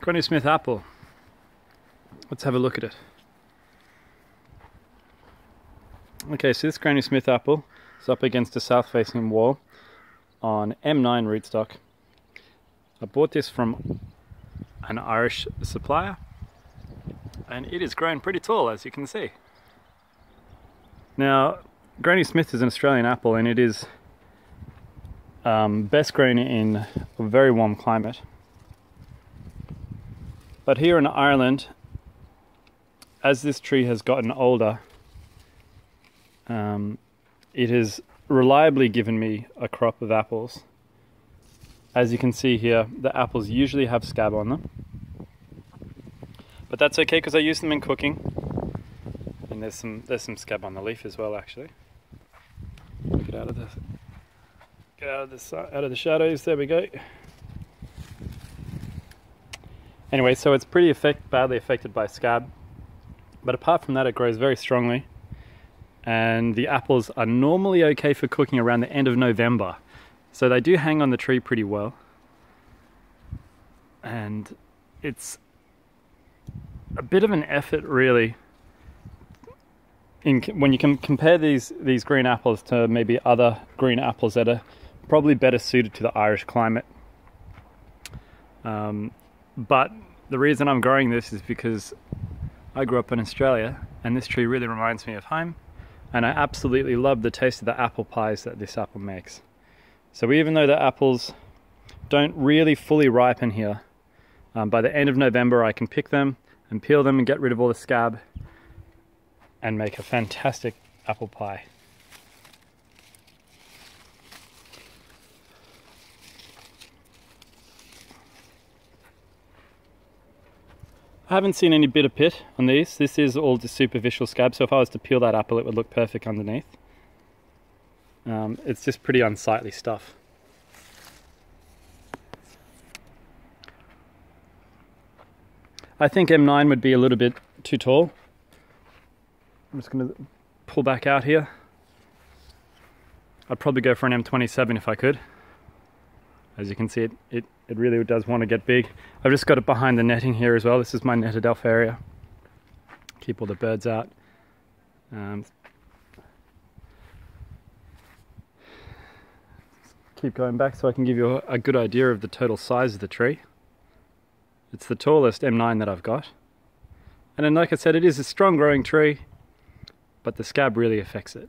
Granny Smith apple. Let's have a look at it. Okay, so this Granny Smith apple is up against a south facing wall on M9 rootstock. I bought this from an Irish supplier and it is grown pretty tall as you can see. Now, Granny Smith is an Australian apple and it is um, best grown in a very warm climate. But here in Ireland, as this tree has gotten older, um, it has reliably given me a crop of apples. As you can see here, the apples usually have scab on them. But that's okay because I use them in cooking. And there's some there's some scab on the leaf as well actually. Get out of the get out of the out of the shadows, there we go. Anyway, so it's pretty effect, badly affected by scab. But apart from that, it grows very strongly. And the apples are normally okay for cooking around the end of November. So they do hang on the tree pretty well. And it's a bit of an effort, really, in, when you can compare these, these green apples to maybe other green apples that are probably better suited to the Irish climate. Um, but the reason I'm growing this is because I grew up in Australia and this tree really reminds me of home and I absolutely love the taste of the apple pies that this apple makes. So even though the apples don't really fully ripen here, um, by the end of November I can pick them and peel them and get rid of all the scab and make a fantastic apple pie. I haven't seen any bitter pit on these. This is all just superficial scab, so if I was to peel that apple, it would look perfect underneath. Um, it's just pretty unsightly stuff. I think M9 would be a little bit too tall. I'm just going to pull back out here. I'd probably go for an M27 if I could. As you can see, it, it, it really does want to get big. I've just got it behind the netting here as well. This is my netted elf area. Keep all the birds out. Um, keep going back so I can give you a, a good idea of the total size of the tree. It's the tallest M9 that I've got. And then like I said, it is a strong growing tree, but the scab really affects it.